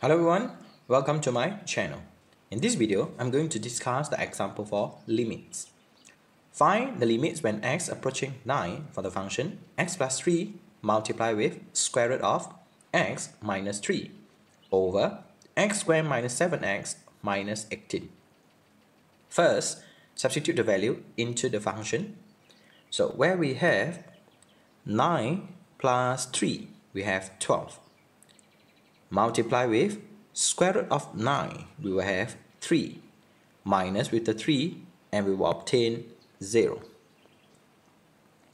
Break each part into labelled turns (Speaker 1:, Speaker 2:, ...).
Speaker 1: Hello everyone, welcome to my channel. In this video, I'm going to discuss the example for limits. Find the limits when x approaching 9 for the function x plus 3 multiplied with square root of x minus 3 over x squared minus 7x minus 18. First, substitute the value into the function. So where we have 9 plus 3, we have 12 multiply with square root of 9 we will have 3 minus with the 3 and we will obtain 0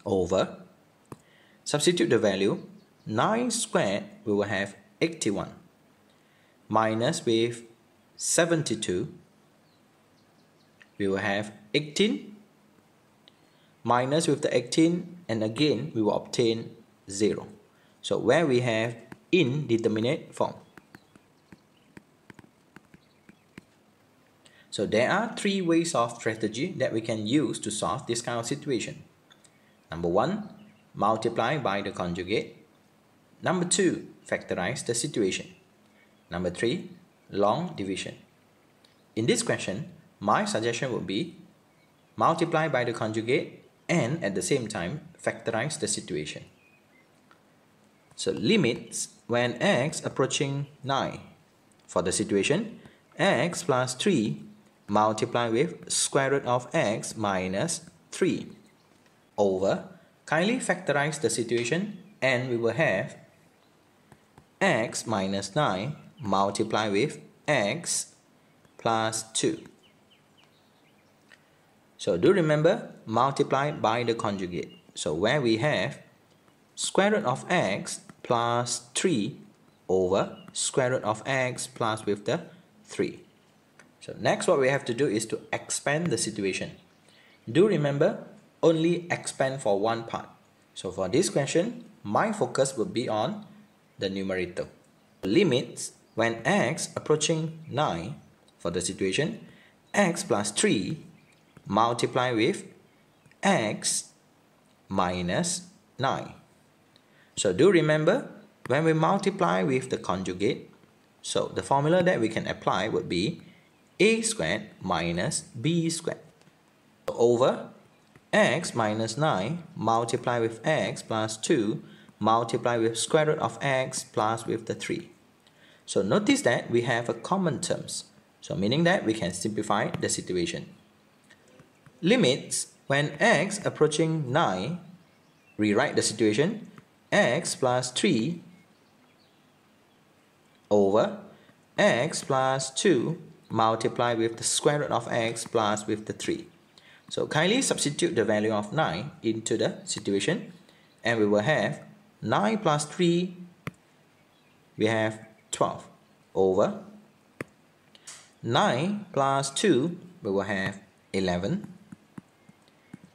Speaker 1: over. Substitute the value. 9 squared we will have 81 minus with 72 we will have 18 minus with the 18 and again we will obtain 0 so where we have indeterminate form. So there are three ways of strategy that we can use to solve this kind of situation. Number one, multiply by the conjugate. Number two, factorize the situation. Number three, long division. In this question, my suggestion would be multiply by the conjugate and at the same time factorize the situation. So limits when x approaching 9. For the situation, x plus 3 multiply with square root of x minus 3 over, kindly factorize the situation and we will have x minus 9 multiply with x plus 2. So do remember multiply by the conjugate. So where we have square root of x plus 3 over square root of x plus with the 3. So next what we have to do is to expand the situation. Do remember only expand for one part. So for this question, my focus will be on the numerator. Limits when x approaching 9 for the situation x plus 3 multiply with x minus 9. So do remember when we multiply with the conjugate, so the formula that we can apply would be a squared minus b squared over x minus 9 multiply with x plus 2 multiply with square root of x plus with the 3. So notice that we have a common terms. So meaning that we can simplify the situation. Limits when x approaching 9, rewrite the situation x plus 3 over x plus 2 multiplied with the square root of x plus with the 3. So kindly substitute the value of 9 into the situation and we will have 9 plus 3 we have 12 over 9 plus 2 we will have 11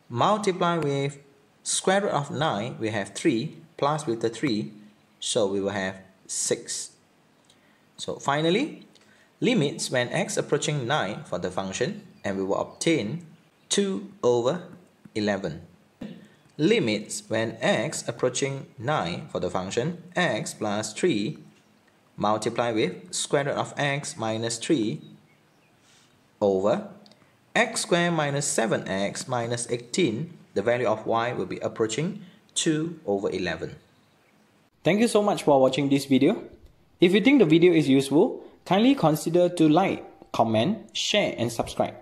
Speaker 1: multiply with square root of 9 we have 3 plus with the 3 so we will have 6 so finally limits when x approaching 9 for the function and we will obtain 2 over 11 limits when x approaching 9 for the function x plus 3 multiply with square root of x minus 3 over x squared minus 7x minus 18 the value of y will be approaching 2 over 11. Thank you so much for watching this video. If you think the video is useful, kindly consider to like, comment, share and subscribe.